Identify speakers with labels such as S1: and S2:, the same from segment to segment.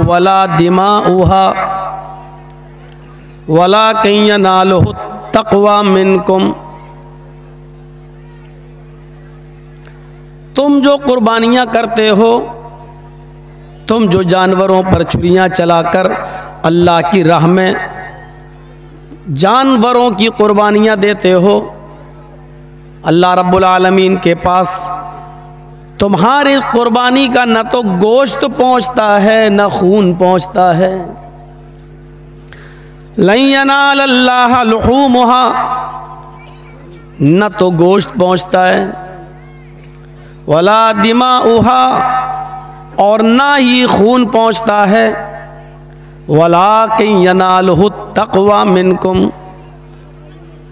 S1: वला दिमा तकवा मिनकुम। तुम जो कुर्बानियाँ करते हो, तुम जो जानवरों पर छुरियाँ चलाकर अल्लाह की राह में जानवरों की कुर्बानियाँ देते हो, अल्लाह रब्बुल आलमीन के पास तुम्हारी इस कुर्बानी का न तो गोश्त पहुँचता है, न खून पहुँचता है। लहूमहा, न तो गोश्त पहुँचता है। वला दिमा उहा और ना ही खून पहुँचता है। वला कनाल तकवा मिनकुम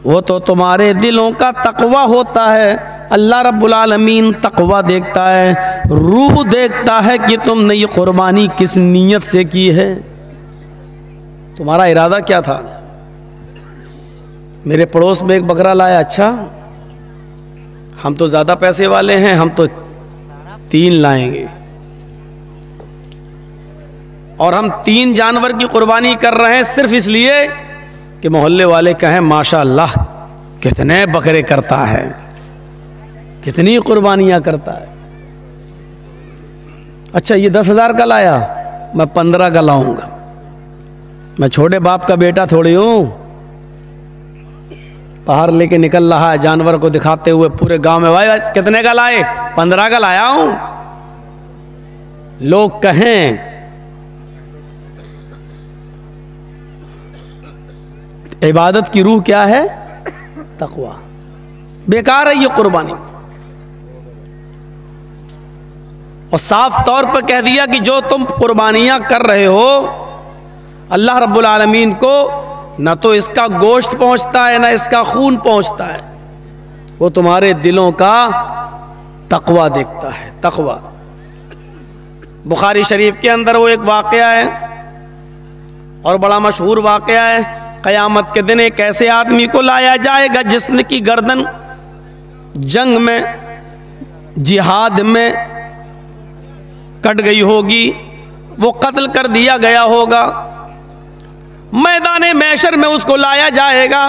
S1: वो तो तुम्हारे दिलों का तकवा होता है। अल्लाह रब्बुल आलमीन तकवा देखता है, रूह देखता है कि तुमने ये कुर्बानी किस नीयत से की है। तुम्हारा इरादा क्या था? मेरे पड़ोस में एक बकरा लाया अच्छा हम तो ज़्यादा पैसे वाले हैं, हम तो तीन लाएँगे। और हम तीन जानवर की कुर्बानी कर रहे हैं सिर्फ़ इसलिए कि मोहल्ले वाले कहें, माशाल्लाह, कितने बकरे करता है, कितनी कुर्बानियाँ करता है। अच्छा ये दस हज़ार का लाया, मैं पंद्रह का लाऊँगा। मैं छोटे बाप का बेटा थोड़ी हूँ। बाहर लेके निकल रहा है, जानवर को दिखाते हुए पूरे गाँव में, भाई कितने का लाए? पंद्रह का लाया हूँ। लोग कहें इबादत की रूह क्या है? तकवा। बेकार है ये कुर्बानी। और साफ़ तौर पर कह दिया कि जो तुम कुर्बानियाँ कर रहे हो, अल्लाह रब्बुल आलमीन को न तो इसका गोश्त पहुँचता है, ना इसका खून पहुँचता है। वो तुम्हारे दिलों का तकवा देखता है, तकवा। बुखारी शरीफ के अंदर वो एक वाक़ है, और बड़ा मशहूर वाक़ है क़यामत के दिन एक ऐसे आदमी को लाया जाएगा जिसने की गर्दन जंग में, जिहाद में कट गई होगी। वो कत्ल कर दिया गया होगा। मैदान मैशर में उसको लाया जाएगा।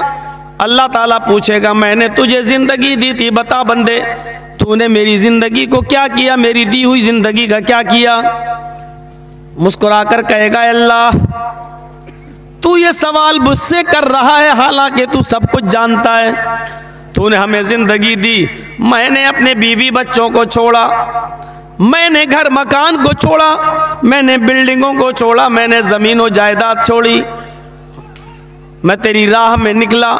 S1: अल्लाह ताला पूछेगा, मैंने तुझे ज़िंदगी दी थी, बता बंदे, तूने मेरी ज़िंदगी को क्या किया? मेरी दी हुई ज़िंदगी का क्या किया? मुस्कुराकर कहेगा, अल्लाह तू ये सवाल मुझसे कर रहा है, हालाँकि तू सब कुछ जानता है। तूने हमें ज़िंदगी दी, मैंने अपने बीवी बच्चों को छोड़ा, मैंने घर मकान को छोड़ा, मैंने बिल्डिंगों को छोड़ा, मैंने ज़मीन और जायदाद छोड़ी, मैं तेरी राह में निकला,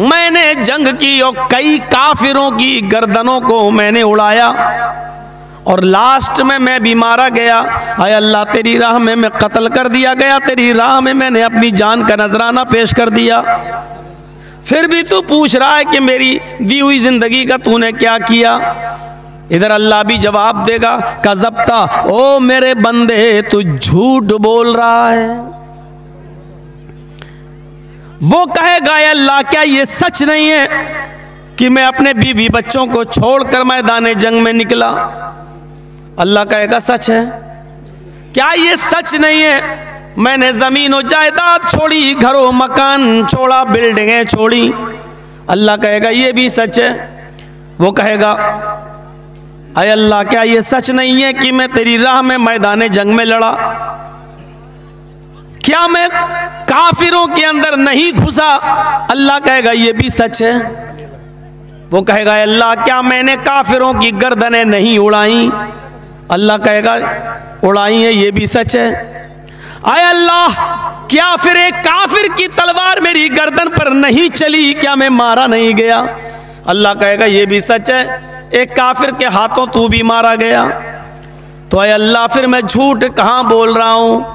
S1: मैंने जंग की और कई काफिरों की गर्दनों को मैंने उड़ाया और लास्ट में मैं भी मारा गया। आय अल्लाह, तेरी राह में मैं कत्ल कर दिया गया, तेरी राह में मैंने अपनी जान का नजराना पेश कर दिया। फिर भी तू पूछ रहा है कि मेरी दी हुई ज़िंदगी का तूने क्या किया? इधर अल्लाह भी जवाब देगा कजबता ओ मेरे बंदे, तू झूठ बोल रहा है। वो कहेगा अल्लाह, क्या ये सच नहीं है कि मैं अपने बीवी बच्चों को छोड़कर मैदान जंग में निकला? अल्लाह कहेगा सच है। क्या ये सच नहीं है? मैंने ज़मीन और जायदाद छोड़ी, घरों, मकान छोड़ा, बिल्डिंगें छोड़ी। अल्लाह कहेगा, ये भी सच है। वो कहेगा अय अल्लाह, क्या ये सच नहीं है कि मैं तेरी राह में मैदान जंग में लड़ा? क्या मैं काफिरों के अंदर नहीं घुसा? अल्लाह कहेगा, ये भी सच है। वो कहेगा अल्लाह, क्या मैंने काफिरों की गर्दनें नहीं उड़ाई? अल्लाह कहेगा, उड़ाई है, ये भी सच है। आय अल्लाह, क्या फिर एक काफिर की तलवार मेरी गर्दन पर नहीं चली? क्या मैं मारा नहीं गया? अल्लाह कहेगा, ये भी सच है। एक काफिर के हाथों तू भी मारा गया। तो आए अल्लाह, फिर मैं झूठ कहाँ बोल रहा हूँ?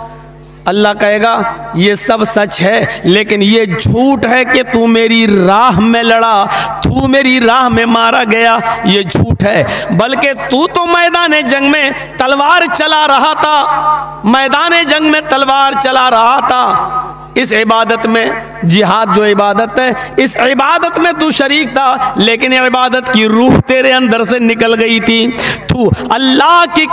S1: अल्लाह कहेगा, ये सब सच है, लेकिन ये झूठ है कि तू मेरी राह में लड़ा, तू मेरी राह में मारा गया, ये झूठ है। बल्कि तू तो मैदान जंग में तलवार चला रहा था, मैदान जंग में तलवार चला रहा था। इस इबादत में जिहाद जो इबादत है, इस इबादत में तू शरीक था, लेकिन इबादत की रूह तेरे अंदर से निकल गई थी। तू अल्लाह की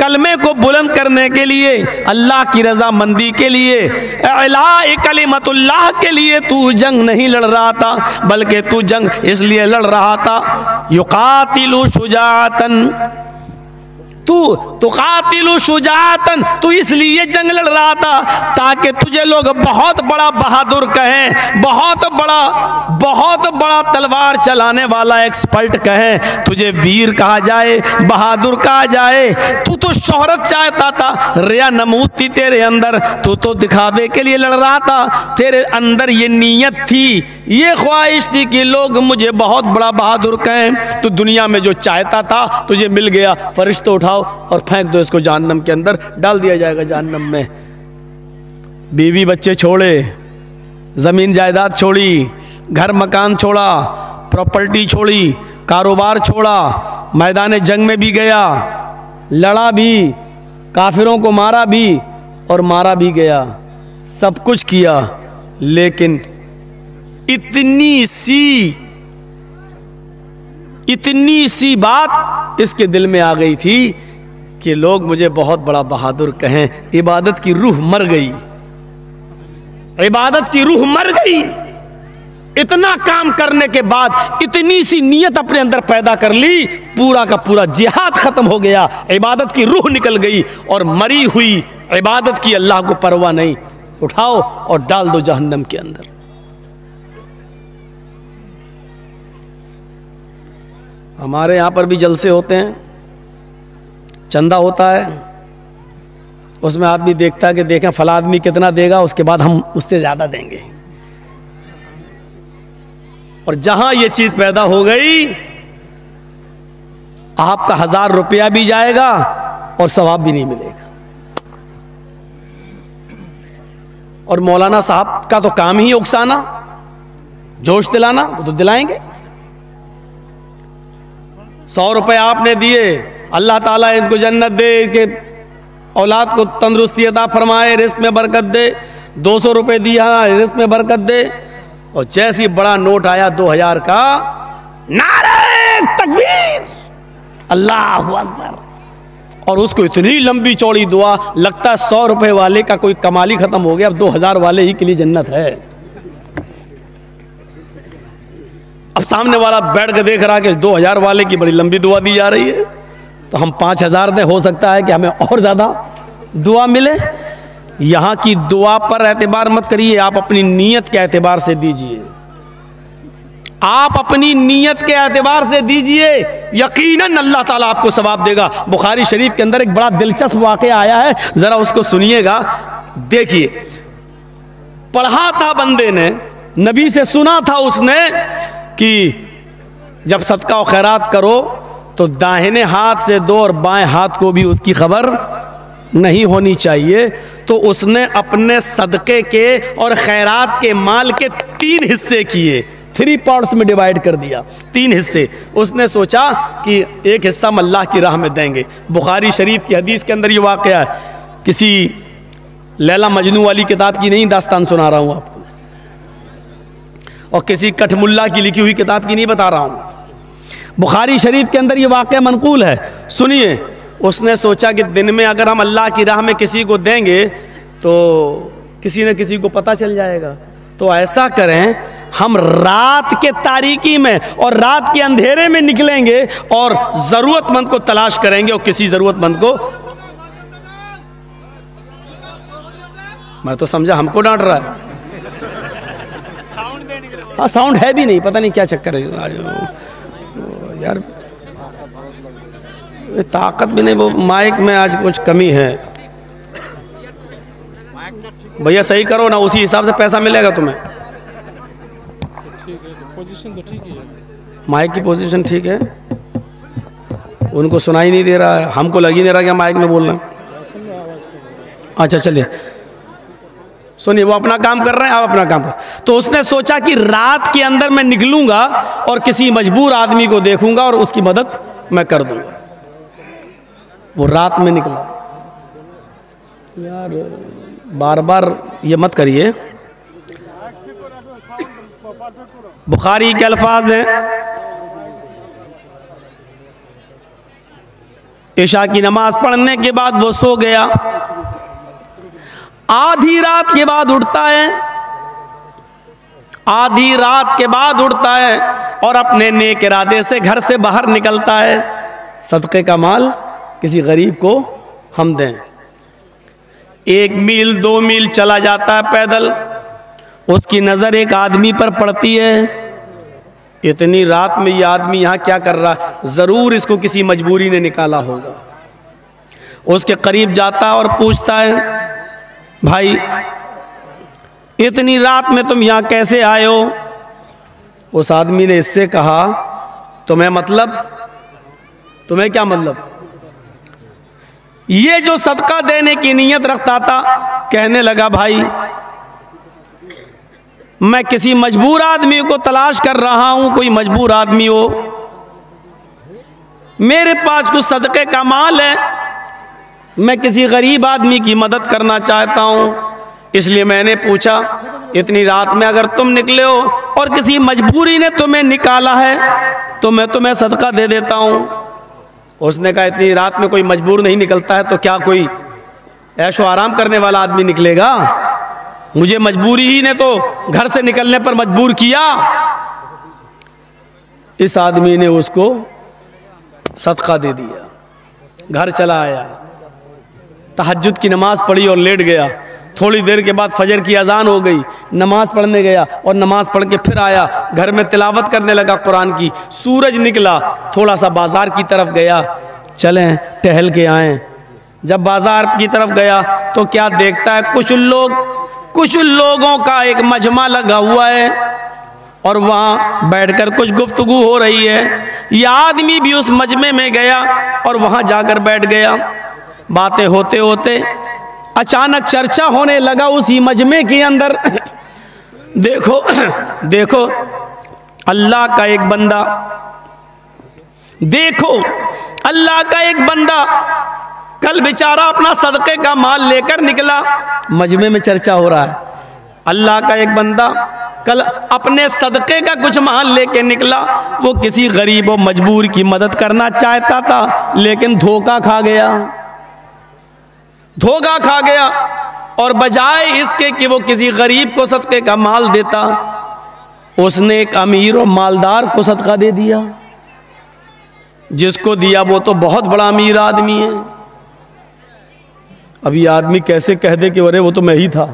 S1: कलमे को बुलंद करने के लिए, अल्लाह की रजामंदी के लिए कलिमतुल्लाह के लिए तू जंग नहीं लड़ रहा था, बल्कि तू जंग इसलिए लड़ रहा था, युकातिलु शुजातन। तू तो कातिल शुजातन, तू इसलिए जंग लड़ रहा था ताकि तुझे लोग बहुत बड़ा बहादुर कहें, बहुत बड़ा बहुत बड़ा तलवार चलाने वाला एक्सपर्ट कहें, तुझे वीर कहा जाए, बहादुर कहा जाए। तू तो शोहरत चाहता था, रिया नमूद थी तेरे अंदर, तू तो दिखावे के लिए लड़ रहा था, तेरे अंदर ये नीयत थी। ये ख्वाहिश थी कि लोग मुझे बहुत बड़ा बहादुर कहें तो दुनिया में जो चाहता था तुझे मिल गया, फरिश्त उठा उठाओ और फेंक दो इसको जहन्नम के अंदर। डाल दिया जाएगा जहन्नम में। बीवी बच्चे छोड़े, ज़मीन जायदाद छोड़ी, घर मकान छोड़ा, प्रॉपर्टी छोड़ी, कारोबार छोड़ा, मैदान जंग में भी गया, लड़ा भी, काफिरों को मारा भी और मारा भी गया। सब कुछ किया, लेकिन इतनी सी इतनी सी बात इसके दिल में आ गई थी कि लोग मुझे बहुत बड़ा बहादुर कहें। इबादत की रूह मर गई। इबादत की रूह मर गई। इतना काम करने के बाद इतनी सी नीयत अपने अंदर पैदा कर ली, पूरा का पूरा जिहाद खत्म हो गया, इबादत की रूह निकल गई और मरी हुई इबादत की अल्लाह को परवाह नहीं। उठाओ और डाल दो जहन्नम के अंदर। हमारे यहाँ पर भी जलसे होते हैं। चंदा होता है। उसमें आदमी देखता है कि देखें, फला आदमी कितना देगा, उसके बाद हम उससे ज़्यादा देंगे। और जहाँ ये चीज़ पैदा हो गई, आपका हज़ार रुपया भी जाएगा और सवाब भी नहीं मिलेगा। और मौलाना साहब का तो काम ही उकसाना, जोश दिलाना, वो तो दिलाएँगे। सौ रुपए आपने दिए। अल्लाह ताला इनको जन्नत दे के औलाद को तंदुरुस्ती अदा फरमाए, रिस्क में बरकत दे। दो सौ रुपये दिया, रिस्क में बरकत दे। और जैसी बड़ा नोट आया दो हज़ार का, नारे, तकबीर। अल्लाह अकबर। और उसको इतनी लंबी चौड़ी दुआ, लगता है सौ रुपए वाले का कोई कमाली खत्म हो गया, अब दो हज़ार वाले ही के लिए जन्नत है। अब सामने वाला बैठ के देख रहा है कि दो हज़ार वाले की बड़ी लंबी दुआ दी जा रही है। तो हम पाँच हज़ार दे, हो सकता है कि हमें और ज़्यादा दुआ मिले। यहाँ की दुआ पर एतबार मत करिए, आप अपनी नीयत के एतबार से दीजिए। आप अपनी नीयत के एतबार से दीजिए। यकीनन अल्लाह ताला आपको सवाब देगा। बुखारी शरीफ के अंदर एक बड़ा दिलचस्प वाक़ आया है, ज़रा उसको सुनिएगा। देखिए, पढ़ा था बंदे ने, नबी से सुना था उसने कि जब सदका और खैरात करो तो दाहिने हाथ से दो और बाएँ हाथ को भी उसकी खबर नहीं होनी चाहिए। तो उसने अपने सदक़े के और खैरात के माल के तीन हिस्से किए थ्री पार्ट्स में डिवाइड कर दिया, तीन हिस्से। उसने सोचा कि एक हिस्सा हम अल्लाह की राह में देंगे। बुखारी शरीफ की हदीस के अंदर ये वाक़ है। किसी लैला मजनू वाली किताब की नहीं दास्तान सुना रहा हूँ आपको और किसी कठमुल्ला की लिखी हुई किताब की नहीं बता रहा हूँ। बुखारी शरीफ के अंदर ये वाक़ मनकूल है। सुनिए, उसने सोचा कि दिन में अगर हम अल्लाह की राह में किसी को देंगे तो किसी न किसी को पता चल जाएगा। तो ऐसा करें, हम रात के तारीकी में और रात के अंधेरे में निकलेंगे और ज़रूरतमंद को तलाश करेंगे और किसी ज़रूरतमंद को मैं तो समझा, हमको डांट रहा है। हाँ साउंड है भी नहीं, पता नहीं क्या चक्कर है यार ताकत भी नहीं, वो माइक में आज कुछ कमी है। भैया, सही करो ना, उसी हिसाब से पैसा मिलेगा तुम्हें। माइक की पोजीशन ठीक है। उनको सुनाई नहीं दे रहा है, हमको लग ही नहीं रहा क्या माइक में बोलना अच्छा चलिए। सुनिए, वो अपना काम कर रहे हैं, आप अपना काम कर। तो उसने सोचा कि रात के अंदर मैं निकलूँगा और किसी मजबूर आदमी को देखूँगा और उसकी मदद मैं कर दूँगा। वो रात में निकला। यार बार बार ये मत करिए। बुखारी के अल्फाज हैं। ईशा की नमाज़ पढ़ने के बाद वो सो गया। आधी रात के बाद उठता है। आधी रात के बाद उठता है और अपने नेक इरादे से घर से बाहर निकलता है। सदक़े का माल किसी गरीब को हम दें। एक मील, दो मील चला जाता है पैदल। उसकी नज़र एक आदमी पर पड़ती है। इतनी रात में ये आदमी यहाँ क्या कर रहा है? ज़रूर इसको किसी मजबूरी ने निकाला होगा। उसके करीब जाता है और पूछता है भाई, इतनी रात में तुम यहाँ कैसे आए हो? उस आदमी ने इससे कहा, तुम्हें मतलब? तुम्हें क्या मतलब? ये जो सदका देने की नीयत रखता था, कहने लगा, भाई, मैं किसी मजबूर आदमी को तलाश कर रहा हूँ, कोई मजबूर आदमी हो। मेरे पास कुछ सदक़े का माल है मैं किसी गरीब आदमी की मदद करना चाहता हूँ। इसलिए मैंने पूछा, इतनी रात में अगर तुम निकले हो और किसी मजबूरी ने तुम्हें निकाला है तो मैं तुम्हें सदका दे देता हूँ। उसने कहा, इतनी रात में कोई मजबूर नहीं निकलता है तो क्या कोई ऐशो आराम करने वाला आदमी निकलेगा? मुझे मजबूरी ही ने तो घर से निकलने पर मजबूर किया। इस आदमी ने उसको सदका दे दिया। घर चला आया। तहजद की नमाज़ पढ़ी और लेट गया। थोड़ी देर के बाद फजर की अजान हो गई, नमाज़ पढ़ने गया और नमाज़ पढ़ के फिर आया। घर में तिलावत करने लगा कुरान की। सूरज निकला, थोड़ा सा बाज़ार की तरफ़ गया। चलें, टहल के आए। जब बाज़ार की तरफ़ गया तो क्या देखता है? कुछ लोग, कुछ लोगों का एक मजमा लगा हुआ है और वहाँ बैठकर कुछ गुफ्तगु हो रही है। यह आदमी भी उस मजमे में गया और वहाँ जाकर बैठ गया। बातें होते होते अचानक चर्चा होने लगा उसी मजमे के अंदर। देखो देखो, अल्लाह का एक बंदा। देखो, अल्लाह का एक बंदा। कल बेचारा अपना सदक़े का माल लेकर निकला। मजमे में चर्चा हो रहा है। अल्लाह का एक बंदा कल अपने सदक़े का कुछ माल लेके निकला। वो किसी गरीब और मजबूर की मदद करना चाहता था, लेकिन धोखा खा गया। धोखा खा गया और बजाय इसके कि वो किसी गरीब को सदक़े का माल देता, उसने एक अमीर और मालदार को सदका दे दिया। जिसको दिया वो तो बहुत बड़ा अमीर आदमी है। अब ये आदमी कैसे कह दे कि अरे वो तो मैं ही था।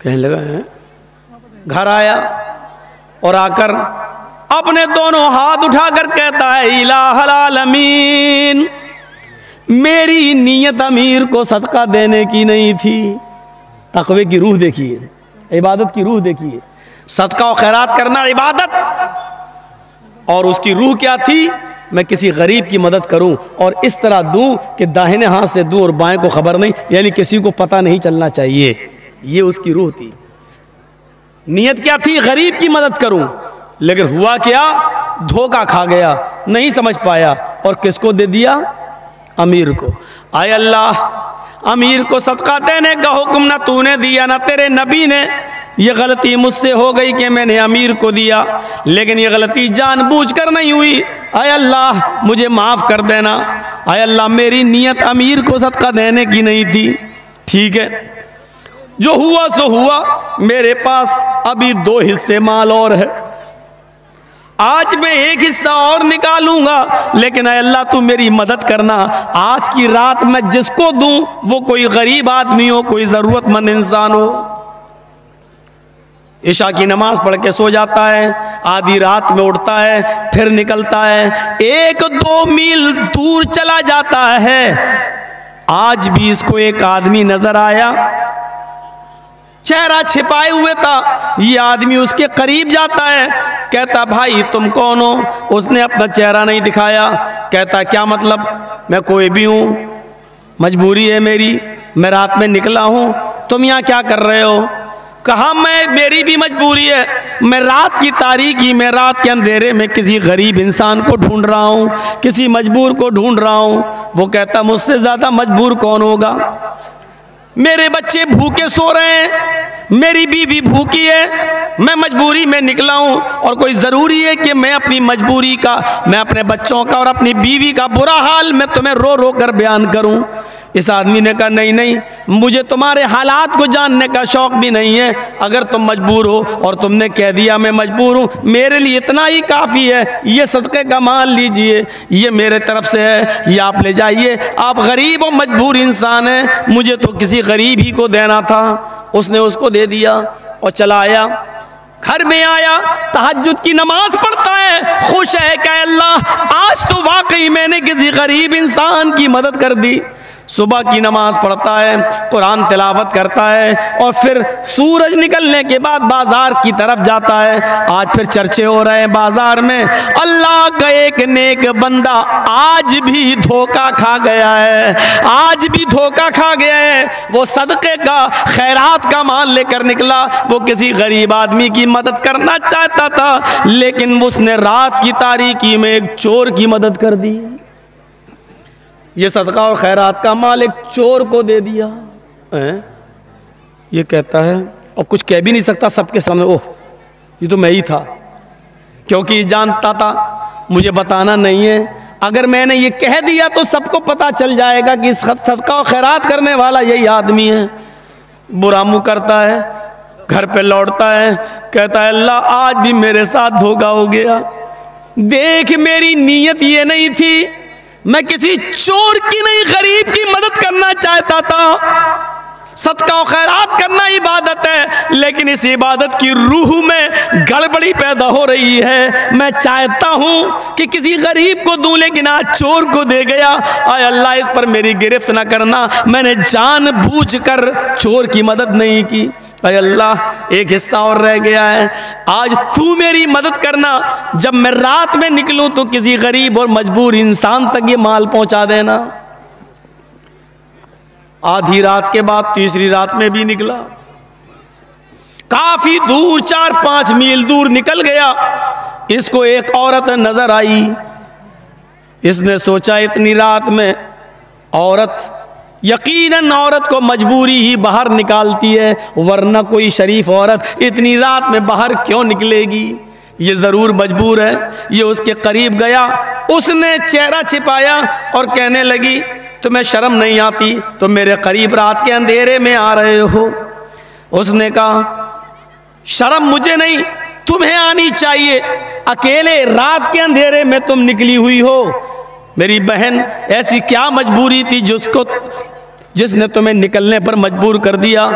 S1: कहने लगा, है? घर आया और आकर अपने दोनों हाथ उठाकर कहता है इलामीन मेरी नीयत अमीर को सदका देने की नहीं थी। तकवे की रूह देखिए, इबादत की रूह देखिए। सदका और खैरात करना इबादत। और उसकी रूह क्या थी? मैं किसी गरीब की मदद करूँ और इस तरह दूँ कि दाहिने हाथ से दूँ और बाएँ को खबर नहीं, यानी किसी को पता नहीं चलना चाहिए। ये उसकी रूह थी। नीयत क्या थी? गरीब की मदद करूँ। लेकिन हुआ क्या? धोखा खा गया, नहीं समझ पाया। और किसको दे दिया? अमीर को। आए अल्लाह, अमीर को सदका देने का हुक्म ना तूने दिया, ना तेरे नबी ने। ये गलती मुझसे हो गई कि मैंने अमीर को दिया, लेकिन ये गलती जानबूझकर नहीं हुई। आय अल्लाह, मुझे माफ़ कर देना। आय अल्लाह, मेरी नीयत अमीर को सदका देने की नहीं थी। ठीक है? जो हुआ, सो हुआ। मेरे पास अभी दो हिस्से माल और है। आज मैं एक हिस्सा और निकालूँगा, लेकिन अल्लाह तू मेरी मदद करना। आज की रात मैं जिसको दूँ, वो कोई गरीब आदमी हो, कोई ज़रूरतमंद इंसान हो। ईशा की नमाज़ पढ़ के सो जाता है, आधी रात में उठता है, फिर निकलता है। एक दो मील दूर चला जाता है। आज भी इसको एक आदमी नज़र आया चेहरा छिपाए हुए था। ये आदमी उसके करीब जाता है। कहता, भाई, तुम कौन हो? उसने अपना चेहरा नहीं दिखाया। कहता, क्या मतलब? मैं कोई भी हूँ। मजबूरी है मेरी। मैं रात में निकला हूँ। तुम यहाँ क्या कर रहे हो? कहा, मैं, मेरी भी मजबूरी है। मैं रात की तारीखी में रात के अंधेरे में किसी गरीब इंसान को ढूंढ रहा हूँ। किसी मजबूर को ढूंढ रहा हूँ। वो कहता, मुझसे ज़्यादा मजबूर कौन होगा? मेरे बच्चे भूखे सो रहे हैं, मेरी बीवी भूखी है, मैं मजबूरी में निकला हूँ और कोई ज़रूरी है कि मैं अपनी मजबूरी का, मैं अपने बच्चों का और अपनी बीवी का बुरा हाल मैं तुम्हें रो रो कर बयान करूँ? इस आदमी ने कहा, नहीं नहीं, मुझे तुम्हारे हालात को जानने का शौक भी नहीं है। अगर तुम मजबूर हो और तुमने कह दिया, मैं मजबूर हूँ। मेरे लिए इतना ही काफ़ी है। ये सदक़े का मान लीजिए। ये मेरे तरफ़ से है। ये आप ले जाइए। आप गरीब और मजबूर इंसान हैं। मुझे तो किसी गरीब ही को देना था। उसने उसको दे दिया और चला आया घर में आया तहजद की नमाज़ पढ़ता है। खुश है क्या अल्लाह, आज तो वाकई मैंने किसी गरीब इंसान की मदद कर दी। सुबह की नमाज़ पढ़ता है, कुरान तिलावत करता है और फिर सूरज निकलने के बाद बाज़ार की तरफ़ जाता है। आज फिर चर्चे हो रहे हैं बाज़ार में। अल्लाह का एक नेक बंदा आज भी धोखा खा गया है। आज भी धोखा खा गया है। वो सदक़े का, खैरात का माल लेकर निकला। वो किसी गरीब आदमी की मदद करना चाहता था, लेकिन उसने रात की तारीकी में एक चोर की मदद कर दी। ये सदका और खैरात का माल एक चोर को दे दिया। है? ये कहता है, और कुछ कह भी नहीं सकता सबके सामने, ओह, ये तो मैं ही था। क्योंकि जानता था, मुझे बताना नहीं है। अगर मैंने ये कह दिया तो सबको पता चल जाएगा कि सदका और खैरात करने वाला यही आदमी है। बुरा मुँह करता है, घर पे लौटता है, कहता है, अल्लाह, आज भी मेरे साथ धोखा हो गया। देख, मेरी नीयत ये नहीं थी मैं किसी चोर की नहीं, गरीब की मदद करना चाहता था। सदका खैरात करना इबादत है, लेकिन इस इबादत की रूह में गड़बड़ी पैदा हो रही है। मैं चाहता हूँ कि किसी गरीब को दूँ लेकिन आज चोर को दे गया। आय अल्लाह, इस पर मेरी गिरफ्त ना करना। मैंने जान बूझ कर चोर की मदद नहीं की। अरे अल्लाह, एक हिस्सा और रह गया है। आज तू मेरी मदद करना, जब मैं रात में निकलूं तो किसी गरीब और मजबूर इंसान तक ये माल पहुँचा देना। आधी रात के बाद तीसरी रात में भी निकला। काफ़ी दूर, चार पाँच मील दूर निकल गया। इसको एक औरत नज़र आई। इसने सोचा, इतनी रात में औरत यकीनन औरत को मजबूरी ही बाहर निकालती है, वरना कोई शरीफ औरत इतनी रात में बाहर क्यों निकलेगी? ये ज़रूर मजबूर है, ये उसके करीब गया, उसने चेहरा छिपाया और कहने लगी, तुम्हें शर्म नहीं आती? तो मेरे करीब रात के अंधेरे में आ रहे हो। उसने कहा, शर्म मुझे नहीं, तुम्हें आनी चाहिए। अकेले रात के अंधेरे में तुम निकली हुई हो। मेरी बहन ऐसी क्या मजबूरी थी जिसको जिसने तुम्हें निकलने पर मजबूर कर दिया।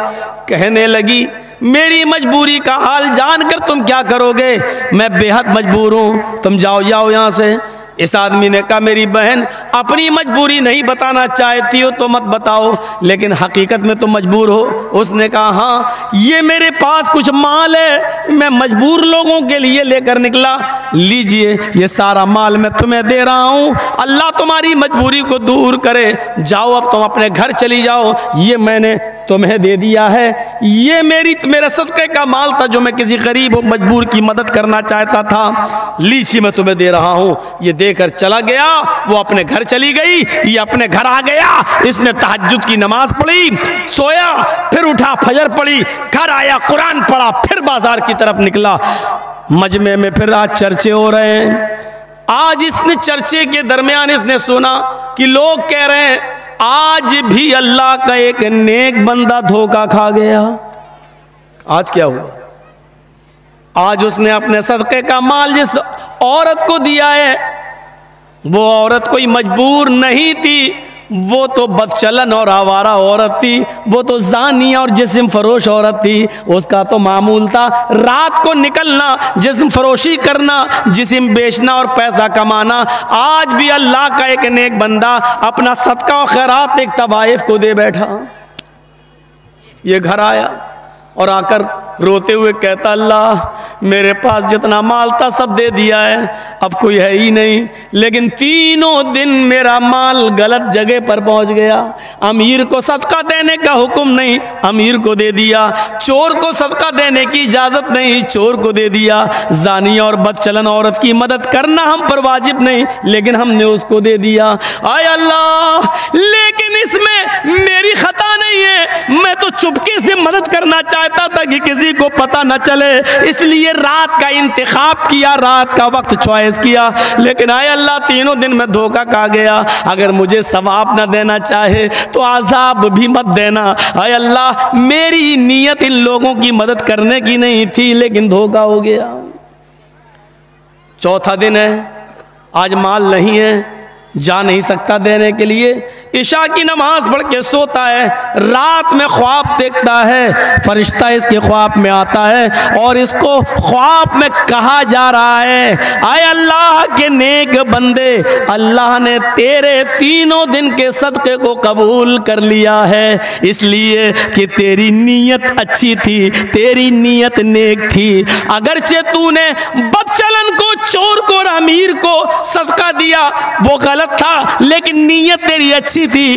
S1: कहने लगी, मेरी मजबूरी का हाल जानकर तुम क्या करोगे? मैं बेहद मजबूर हूँ। तुम जाओ जाओ यहाँ से। इस आदमी ने कहा, मेरी बहन, अपनी मजबूरी नहीं बताना चाहती हो तो मत बताओ, लेकिन हकीकत में तो मजबूर हो। उसने कहा हाँ ये मेरे पास कुछ माल है, मैं मजबूर लोगों के लिए लेकर निकला। लीजिए, ये सारा माल मैं तुम्हें दे रहा हूँ। अल्लाह तुम्हारी मजबूरी को दूर करे। जाओ, अब तुम अपने घर चली जाओ। ये मैंने तुम्हें दे दिया है। ये मेरी, मेरे सदक़े का माल था जो मैं किसी गरीब और मजबूर की मदद करना चाहता था। लीजिए, मैं तुम्हें दे रहा हूँ। ये देकर चला गया। वो अपने घर चली गई, ये अपने घर आ गया। इसने तहजद की नमाज़ पढ़ी, सोया, फिर उठा, फजर पढ़ी घर आया, कुरान पढ़ा, फिर बाज़ार की तरफ़ निकला। मजमे में फिर आज चर्चे हो रहे हैं। आज इसने चर्चे के दरमियान इसने सुना कि लोग कह रहे हैं, आज भी अल्लाह का एक नेक बंदा धोखा खा गया। आज क्या हुआ? आज उसने अपने सदक़े का माल जिस औरत को दिया है वो औरत कोई मजबूर नहीं थी। वो तो बदचलन और आवारा औरत थी। वो तो जानी और जिसम फरोश औरत थी। उसका तो मामूल था रात को निकलना, जिसम फरोशी करना, जिसम बेचना और पैसा कमाना। आज भी अल्लाह का एक नेक बंदा अपना सदका और खैरात एक तवाइफ को दे बैठा। ये घर आया। और आकर रोते हुए कहता, अल्लाह, मेरे पास जितना माल था सब दे दिया है, अब कोई है ही नहीं। लेकिन तीनों दिन मेरा माल गलत जगह पर पहुँच गया। अमीर को सदका देने का हुक्म नहीं, अमीर को दे दिया। चोर को सदका देने की इजाज़त नहीं, चोर को दे दिया। जानी और बदचलन औरत की मदद करना हम पर वाजिब नहीं, लेकिन हमने उसको दे दिया। आय अल्लाह, लेकिन इसमें मेरी खता नहीं है। मैं तो चुपके से मदद करना चाहता था कि किसी को पता न चले, इसलिए रात का इंतखाब किया, रात का वक्त चॉइस किया। लेकिन आए अल्लाह, तीनों दिन में धोखा खा गया। अगर मुझे सवाब न देना चाहे तो आजाब भी मत देना। आए अल्लाह, मेरी नीयत इन लोगों की मदद करने की नहीं थी, लेकिन धोखा हो गया। चौथा दिन है, आज माल नहीं है। जा नहीं सकता देने के लिए। ईशा की नमाज़ पढ़ के सोता है, रात में ख्वाब देखता है, फरिश्ता इसके ख्वाब में आता है और इसको ख्वाब में कहा जा रहा है, आए अल्लाह के नेक बंदे, अल्लाह ने तेरे तीनों दिन के सदक़े को कबूल कर लिया है, इसलिए कि तेरी नीयत अच्छी थी, तेरी नीयत नेक थी। अगरचे तूने बदचलन को चोर को और अमीर को सदका दिया, वो गलत था, लेकिन नीयत तेरी अच्छी थी।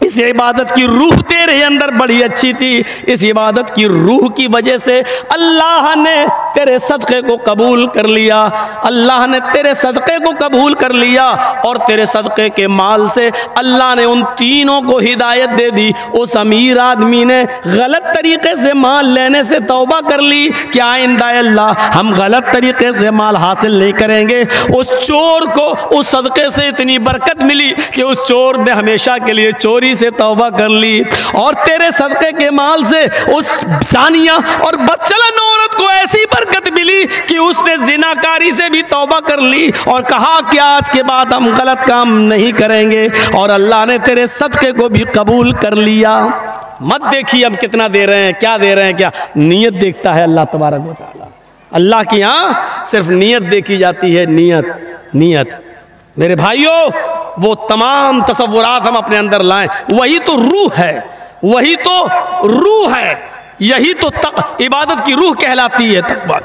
S1: इस इबादत की रूह तेरे अंदर बड़ी अच्छी थी। इस इबादत की रूह की वजह से अल्लाह ने तेरे सदक़े को कबूल कर लिया। अल्लाह ने तेरे सदक़े को कबूल कर लिया और तेरे सदक़े के माल से अल्लाह ने उन तीनों को हिदायत दे दी। उस अमीर आदमी ने गलत तरीके से माल लेने से तौबा कर ली कि आइंदा अल्लाह, हम गलत तरीके से माल हासिल नहीं करेंगे। उस चोर को उस सदक़े से इतनी बरकत मिली कि उस चोर ने हमेशा के लिए चोरी चोरी से तौबा कर ली और तेरे सदक़े के माल से उस जानिया और बच्चलन औरत को ऐसी बरकत मिली कि उसने जिनाकारी से भी तौबा कर ली और कहा कि आज के बाद हम गलत काम नहीं करेंगे और अल्लाह ने तेरे सदक़े को भी कबूल कर लिया। मत देखिए हम कितना दे रहे हैं, क्या दे रहे हैं, क्या? नीयत देखता है अल्लाह तबारक अल्लाह की यहाँ सिर्फ़ नीयत देखी जाती है, नीयत नीयत। मेरे भाइयों वो तमाम तस्वुरात हम अपने अंदर लाए। वही तो रूह है, वही तो रूह है, यही तो तक, इबादत की रूह कहलाती है तकवा।